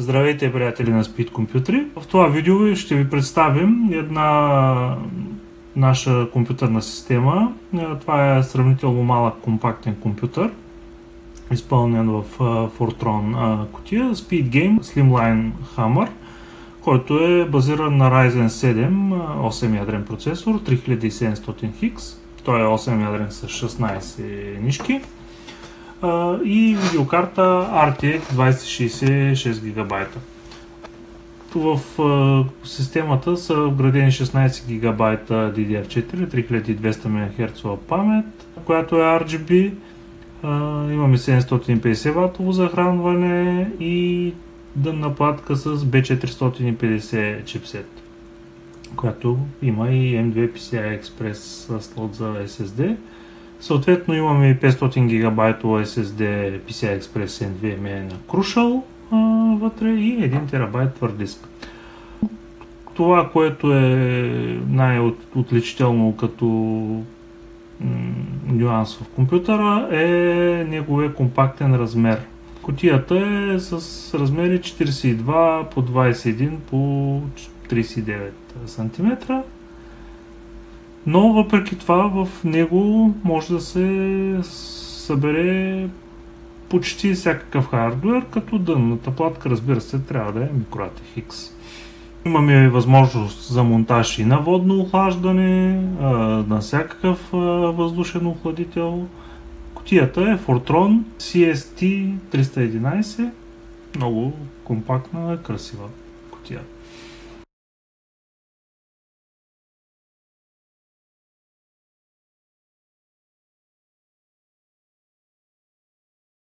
Здравейте, приятели на Speed Компютри! В това видео ще ви представим една наша компютърна система. Това е сравнително малък компактен компютър, изпълнен в Fortron кутия, Speed Game Slimline Hammer, който е базиран на Ryzen 7 8 ядрен процесор 3700X. Той е 8 ядрен с 16 нишки и видеокарта RTX 2060 6 ГБ. В системата са вградени 16 ГБ DDR4, 3200 МHz памет, която е RGB. Имаме 750 W захранване и дънна платка с B450 чипсет, която има и M2 PCI Express слот за SSD. Съответно имаме и 500 ГБ SSD PCI Express NVMe на Crucial а, вътре и 1 ТБ твърд диск. Това, което е най-отличително като нюанс в компютъра е неговия компактен размер. Котията е с размери 42 по 21 по 39 см но въпреки това в него може да се събере почти всякакъв хардвер, като дънната платка, разбира се, трябва да е MicroATX. Имаме възможност за монтаж и на водно охлаждане, на всякакъв въздушен охладител. Котията е Fortron CST 311, много компактна, красива котия.